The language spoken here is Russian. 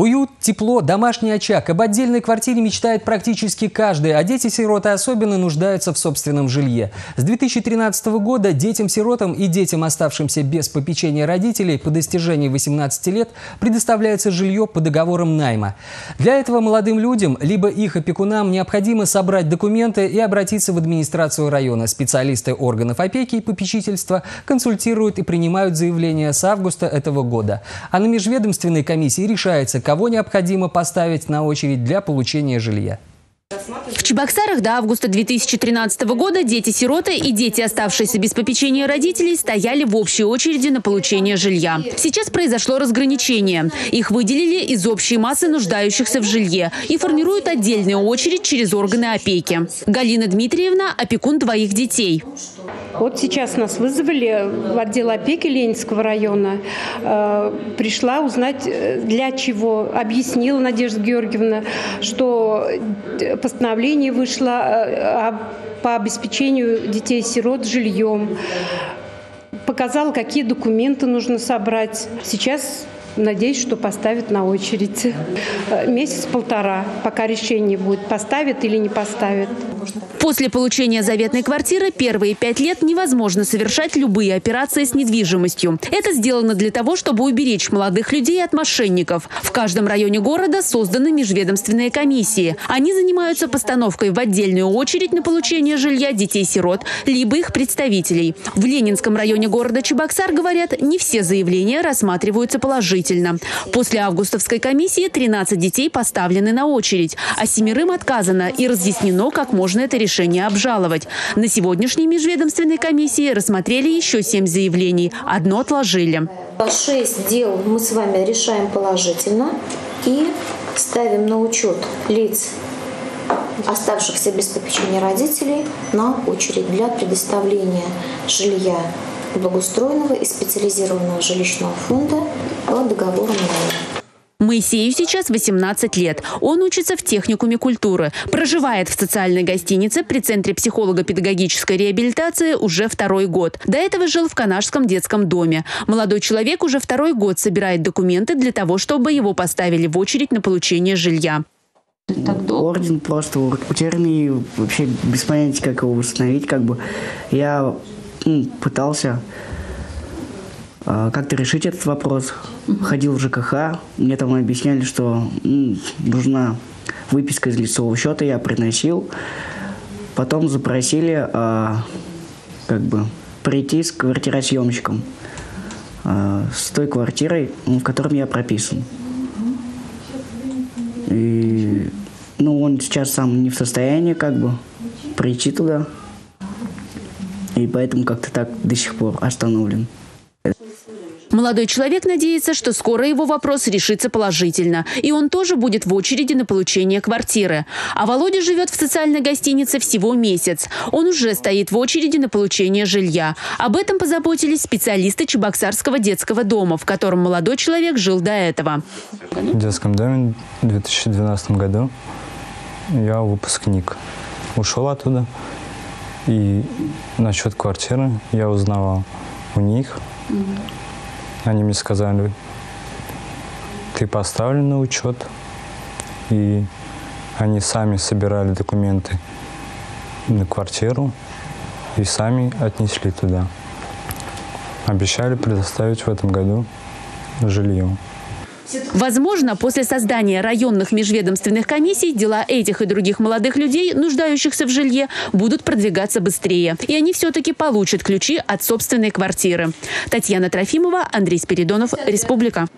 Уют, тепло, домашний очаг. Об отдельной квартире мечтает практически каждый, а дети-сироты особенно нуждаются в собственном жилье. С 2013 года детям-сиротам и детям, оставшимся без попечения родителей по достижении 18 лет, предоставляется жилье по договорам найма. Для этого молодым людям, либо их опекунам, необходимо собрать документы и обратиться в администрацию района. Специалисты органов опеки и попечительства консультируют и принимают заявления с августа этого года. А на межведомственной комиссии решается, кого необходимо поставить на очередь для получения жилья. Чебоксарах до августа 2013 года дети-сироты и дети, оставшиеся без попечения родителей, стояли в общей очереди на получение жилья. Сейчас произошло разграничение. Их выделили из общей массы нуждающихся в жилье и формируют отдельную очередь через органы опеки. Галина Дмитриевна – опекун двоих детей. Вот сейчас нас вызвали в отдел опеки Ленинского района. Э, пришла узнать, э, для чего. Объяснила Надежда Георгиевна, что постановление вышло э, по обеспечению детей-сирот жильем. Показала, какие документы нужно собрать. Сейчас Надеюсь, что поставят на очередь. Месяц-полтора, пока решение будет, поставят или не поставят. После получения заветной квартиры первые пять лет невозможно совершать любые операции с недвижимостью. Это сделано для того, чтобы уберечь молодых людей от мошенников. В каждом районе города созданы межведомственные комиссии. Они занимаются постановкой в отдельную очередь на получение жилья детей-сирот, либо их представителей. В Ленинском районе города Чебоксар, говорят, не все заявления рассматриваются положительно. После августовской комиссии 13 детей поставлены на очередь, а семерым отказано и разъяснено, как можно это решить решение обжаловать. На сегодняшней межведомственной комиссии рассмотрели еще семь заявлений. Одно отложили. Шесть дел мы с вами решаем положительно и ставим на учет лиц, оставшихся без попечения родителей, на очередь для предоставления жилья благоустроенного и специализированного жилищного фонда по договору найма. Моисею сейчас 18 лет. Он учится в техникуме культуры. Проживает в социальной гостинице при Центре психолого-педагогической реабилитации уже второй год. До этого жил в Канашском детском доме. Молодой человек уже второй год собирает документы для того, чтобы его поставили в очередь на получение жилья. Орден просто утерянный, вообще без понятия, как его восстановить. Как бы я ну, пытался как-то решить этот вопрос. Ходил в ЖКХ, мне там объясняли, что нужна выписка из лицевого счета, я приносил. Потом запросили а, как бы прийти с квартиросъемщиком, а, с той квартирой, в котором я прописан. И, ну, он сейчас сам не в состоянии как бы прийти туда. И поэтому как-то так до сих пор остановлен. Молодой человек надеется, что скоро его вопрос решится положительно, и он тоже будет в очереди на получение квартиры. А Володя живет в социальной гостинице всего месяц. Он уже стоит в очереди на получение жилья. Об этом позаботились специалисты Чебоксарского детского дома, в котором молодой человек жил до этого. В детском доме в 2012 году я выпускник. Ушел оттуда. И насчет квартиры я узнавал у них. Они мне сказали, ты поставлен на учет. И они сами собирали документы на квартиру и сами отнесли туда. Обещали предоставить в этом году жилье. Возможно, после создания районных межведомственных комиссий дела этих и других молодых людей, нуждающихся в жилье, будут продвигаться быстрее. И они все-таки получат ключи от собственной квартиры. Татьяна Трофимова, Андрей Спиридонов, Республика.